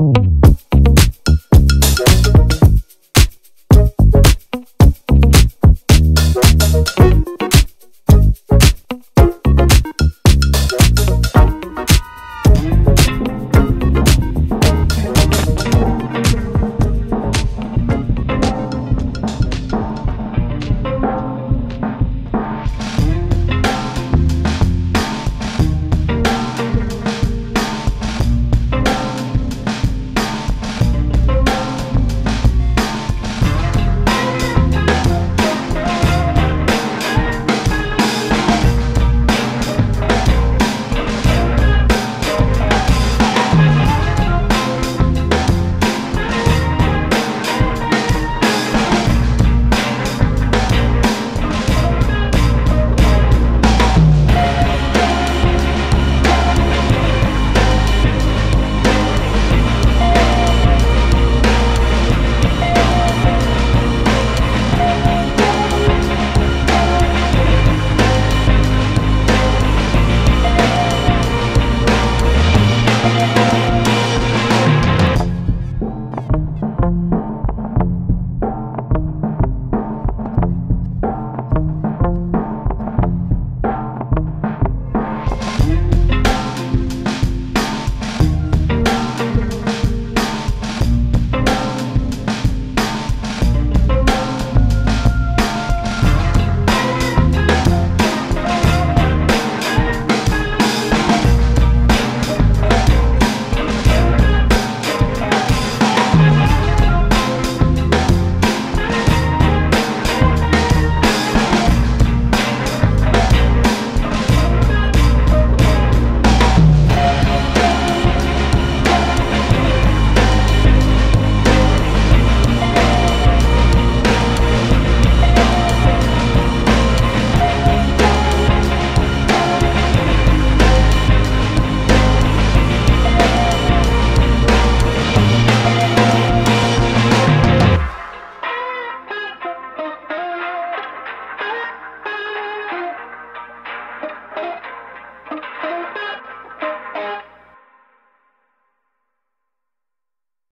you.